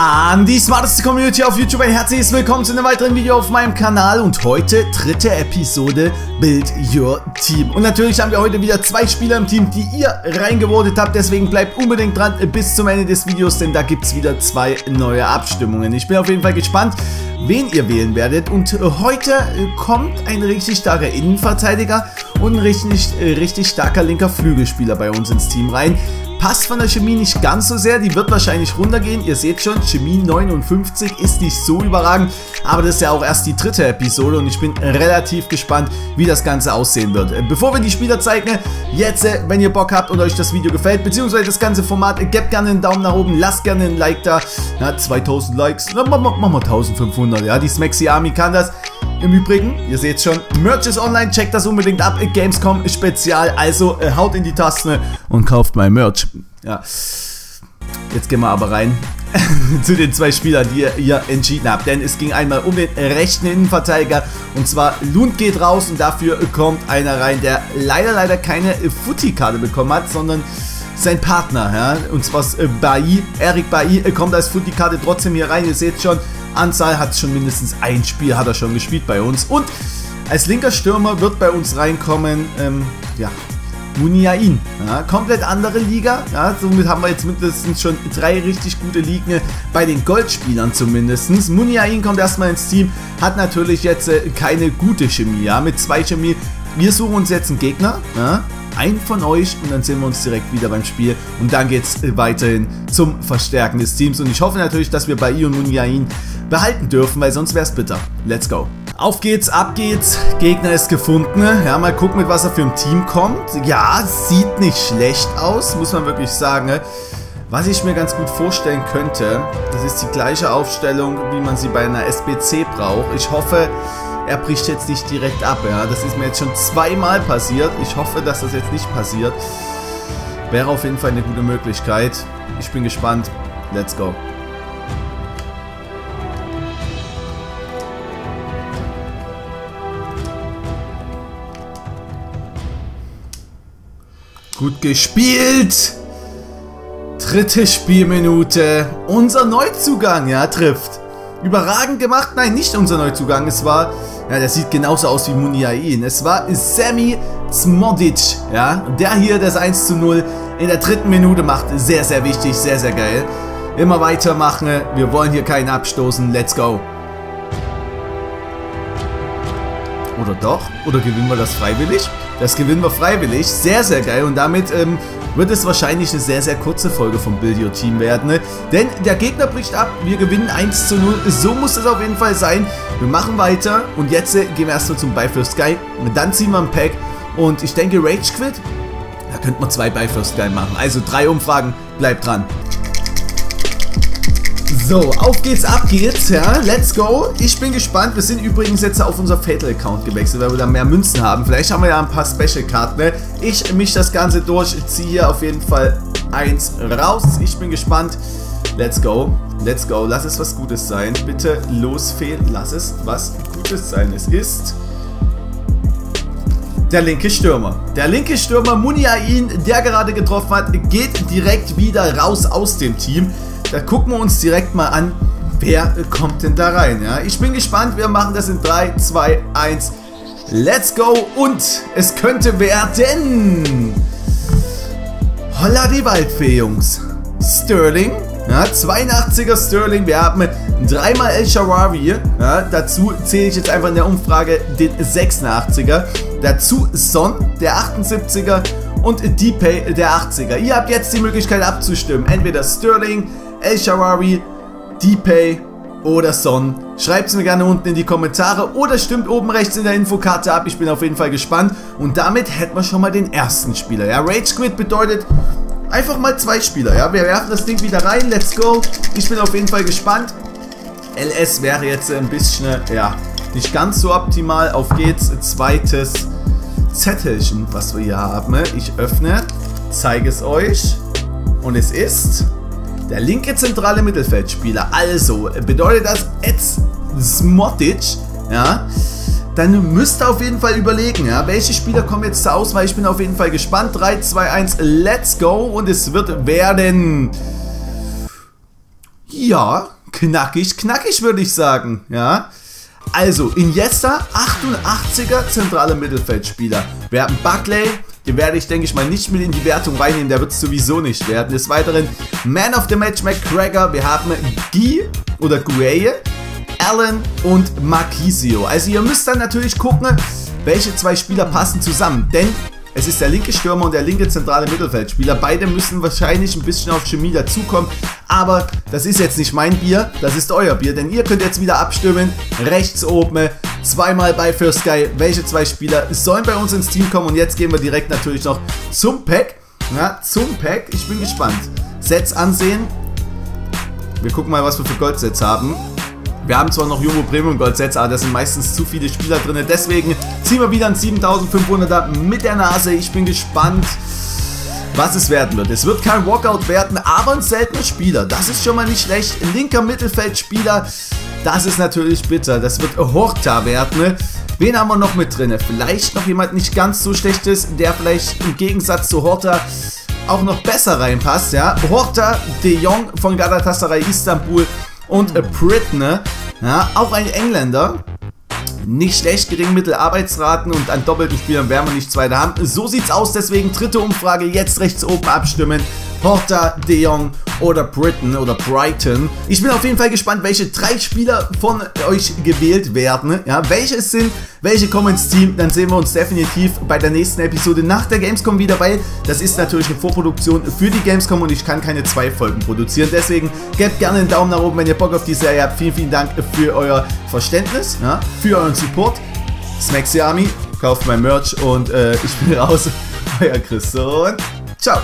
an die smarteste Community auf YouTube. Ein herzliches Willkommen zu einem weiteren Video auf meinem Kanal und heute dritte Episode Build Your Team. Und natürlich haben wir heute wieder zwei Spieler im Team, die ihr reingevotet habt, deswegen bleibt unbedingt dran bis zum Ende des Videos, denn da gibt es wieder zwei neue Abstimmungen. Ich bin auf jeden Fall gespannt, wen ihr wählen werdet und heute kommt ein richtig starker Innenverteidiger und ein richtig, richtig starker linker Flügelspieler bei uns ins Team rein. Passt von der Chemie nicht ganz so sehr, die wird wahrscheinlich runtergehen. Ihr seht schon, Chemie 59 ist nicht so überragend, aber das ist ja auch erst die dritte Episode und ich bin relativ gespannt, wie das Ganze aussehen wird. Äh, bevor wir die Spieler zeigen, jetzt, äh, wenn ihr Bock habt und euch das Video gefällt, beziehungsweise das ganze Format, gebt gerne einen Daumen nach oben, lasst gerne ein Like da. Ja, 2000 Likes, na, machen wir 1500, ja, die Smexy Army kann das. Im Übrigen, ihr seht schon, Merch ist online, checkt das unbedingt ab, Gamescom Spezial, also äh, haut in die Tasten und kauft mein Merch. Ja, jetzt gehen wir aber rein zu den zwei Spielern, die ihr hier entschieden habt, denn es ging einmal um den rechten Innenverteidiger und zwar Lund geht raus und dafür kommt einer rein, der leider, leider keine Footy-Karte bekommen hat, sondern sein Partner, ja, und zwar äh, Bailly, Eric Bailly kommt als Footy-Karte trotzdem hier rein, ihr seht schon, Anzahl hat schon mindestens ein Spiel hat er schon gespielt bei uns. Und als linker Stürmer wird bei uns reinkommen, ähm, ja, Muniain. Ja, komplett andere Liga. Ja, somit haben wir jetzt mindestens schon drei richtig gute Ligen bei den Goldspielern zumindest. Muniain kommt erstmal ins Team, hat natürlich jetzt äh, keine gute Chemie. Ja, mit zwei Chemie. Wir suchen uns jetzt einen Gegner. Ja, einen von euch und dann sehen wir uns direkt wieder beim Spiel und dann geht es weiterhin zum Verstärken des Teams und ich hoffe natürlich, dass wir bei Ion Muniain behalten dürfen, weil sonst wäre es bitter. Let's go. Auf geht's, ab geht's. Gegner ist gefunden. Ja, mal gucken, mit was er für ein Team kommt. Ja, sieht nicht schlecht aus, muss man wirklich sagen. Was ich mir ganz gut vorstellen könnte, das ist die gleiche Aufstellung, wie man sie bei einer SBC braucht. Ich hoffe, er bricht jetzt nicht direkt ab. Ja? Das ist mir jetzt schon zweimal passiert. Ich hoffe, dass das jetzt nicht passiert. Wäre auf jeden Fall eine gute Möglichkeit. Ich bin gespannt. Let's go. Gut gespielt. Dritte Spielminute. Unser Neuzugang, ja, trifft. Überragend gemacht. Nein, nicht unser Neuzugang. Es war, ja, der sieht genauso aus wie Muniain. Es war Sammy Zmodic, ja. Der hier das 1 zu 0 in der dritten Minute macht. Sehr, sehr wichtig, sehr, sehr geil. Immer weitermachen. Wir wollen hier keinen abstoßen. Let's go. Oder doch? Oder gewinnen wir das freiwillig? Das gewinnen wir freiwillig. Sehr, sehr geil. Und damit ähm, wird es wahrscheinlich eine sehr, sehr kurze Folge vom Build Your Team werden. Ne? Denn der Gegner bricht ab. Wir gewinnen 1 zu 0. So muss es auf jeden Fall sein. Wir machen weiter. Und jetzt äh, gehen wir erstmal zum Buy for Sky. Und dann ziehen wir ein Pack. Und ich denke Rage Quit. Da könnte man zwei Buy for Sky machen. Also drei Umfragen. Bleibt dran. So, auf geht's, ab geht's, ja, let's go. Ich bin gespannt, wir sind übrigens jetzt auf unser Fatal-Account gewechselt, weil wir da mehr Münzen haben. Vielleicht haben wir ja ein paar Special-Karten, ne? Ich mische das Ganze durch, ziehe hier auf jeden Fall eins raus. Ich bin gespannt. Let's go, let's go. Lass es was Gutes sein. Bitte losfehlen, lass es was Gutes sein. Es ist der linke Stürmer. Der linke Stürmer Muniain, der gerade getroffen hat, geht direkt wieder raus aus dem Team. Da gucken wir uns direkt mal an, wer kommt denn da rein. Ja? Ich bin gespannt, wir machen das in 3, 2, 1. Let's go und es könnte werden... Holla die Waldfee, Jungs. Sterling, ja, 82er Sterling, wir haben dreimal El Sharawi, ja, dazu zähle ich jetzt einfach in der Umfrage den 86er, dazu Son, der 78er und Deepay, der 80er. Ihr habt jetzt die Möglichkeit abzustimmen, entweder Sterling, El Sharawi, Deepay oder Son. Schreibt es mir gerne unten in die Kommentare oder stimmt oben rechts in der Infokarte ab. Ich bin auf jeden Fall gespannt. Und damit hätten wir schon mal den ersten Spieler. Ja, Rage Quit bedeutet einfach mal zwei Spieler. Ja, wir werfen das Ding wieder rein. Let's go. Ich bin auf jeden Fall gespannt. LS wäre jetzt ein bisschen, ja, nicht ganz so optimal. Auf geht's. Zweites Zettelchen, was wir hier haben. Ich öffne, zeige es euch. Und es ist der linke zentrale Mittelfeldspieler. Also bedeutet das Eds Smotic, ja, dann müsst ihr auf jeden Fall überlegen, ja, welche Spieler kommen jetzt zur Auswahl. Ich bin auf jeden Fall gespannt. 3, 2, 1, let's go. Und es wird werden... Ja, knackig, knackig würde ich sagen, ja. Also, Iniesta, 88er zentraler Mittelfeldspieler. Wir haben Buckley, den werde ich, denke ich mal, nicht mit in die Wertung reinnehmen, der wird es sowieso nicht werden. Des Weiteren Man of the Match McGregor, wir haben Guy oder Gueye, Allen und Marquisio. Also ihr müsst dann natürlich gucken, welche zwei Spieler passen zusammen, denn es ist der linke Stürmer und der linke zentrale Mittelfeldspieler. Beide müssen wahrscheinlich ein bisschen auf Chemie dazukommen. Aber das ist jetzt nicht mein Bier, das ist euer Bier. Denn ihr könnt jetzt wieder abstimmen. Rechts oben, zweimal bei First Sky. Welche zwei Spieler sollen bei uns ins Team kommen? Und jetzt gehen wir direkt natürlich noch zum Pack. Ja, zum Pack. Ich bin gespannt. Sets ansehen. Wir gucken mal, was wir für Goldsets haben. Wir haben zwar noch Jumbo Premium Gold Sets, aber da sind meistens zu viele Spieler drin. Deswegen ziehen wir wieder ein 7500er mit der Nase. Ich bin gespannt, was es werden wird. Es wird kein Walkout werden, aber ein seltener Spieler. Das ist schon mal nicht schlecht. Linker Mittelfeldspieler, das ist natürlich bitter. Das wird Horta werden. Wen haben wir noch mit drin? Vielleicht noch jemand nicht ganz so schlechtes, der vielleicht im Gegensatz zu Horta auch noch besser reinpasst. Ja? Horta de Jong von Galatasaray Istanbul und äh, Britne, ja, auch ein Engländer. Nicht schlecht, gering Mittelarbeitsraten und an doppelten Spielern werden wir nicht zweiter haben. So sieht's aus, deswegen dritte Umfrage, jetzt rechts oben abstimmen. Porter, De Jong oder Britain oder Brighton. Ich bin auf jeden Fall gespannt, welche drei Spieler von euch gewählt werden. Ja, welche es sind, welche kommen ins Team. Dann sehen wir uns definitiv bei der nächsten Episode nach der Gamescom wieder, weil das ist natürlich eine Vorproduktion für die Gamescom und ich kann keine zwei Folgen produzieren. Deswegen gebt gerne einen Daumen nach oben, wenn ihr Bock auf die Serie habt. Vielen, vielen Dank für euer Verständnis, ja, für euren Support. Smaxy Army, kauft mein Merch und äh, ich bin raus. Euer Chris und ciao.